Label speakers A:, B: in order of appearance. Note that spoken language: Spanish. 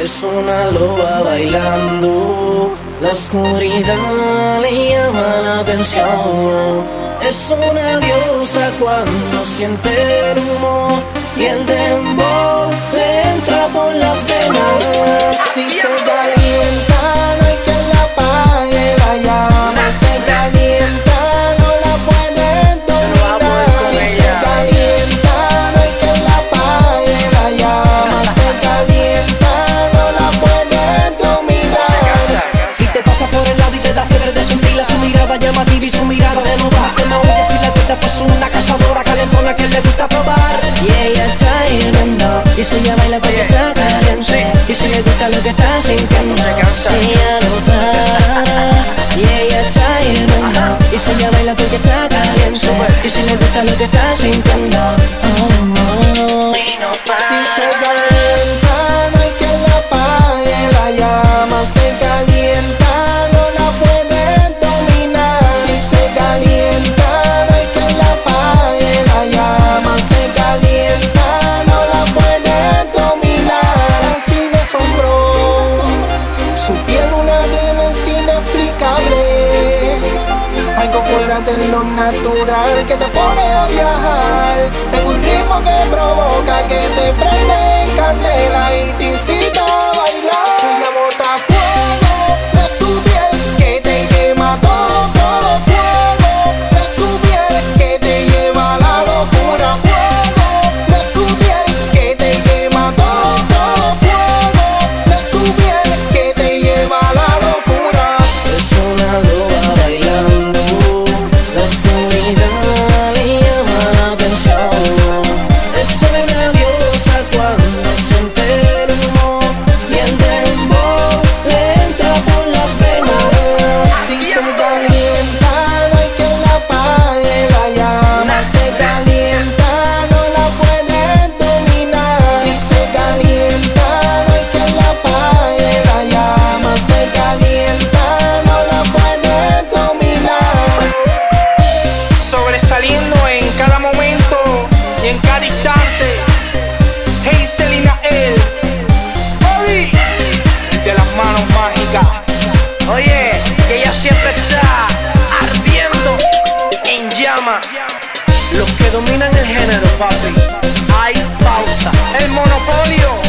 A: Es una loba bailando, la oscuridad le llama la atención. Es una diosa cuando siente el humo y el dembow ella baila porque está caliente. Y si le gusta lo que está sintiendo
B: se cansa.
A: Ella no para Y ella está hirviendo Y si ella baila porque está caliente. Y si le gusta lo que está sintiendo
C: una inexplicable. Algo fuera de lo natural que te pone a viajar. En un ritmo que provoca, que te prende en candela. Celina El. ¡Ori! De las manos mágicas. Oye, que ella siempre está ardiendo en llama. Los que dominan el género, papi. Hay pauta. El monopolio.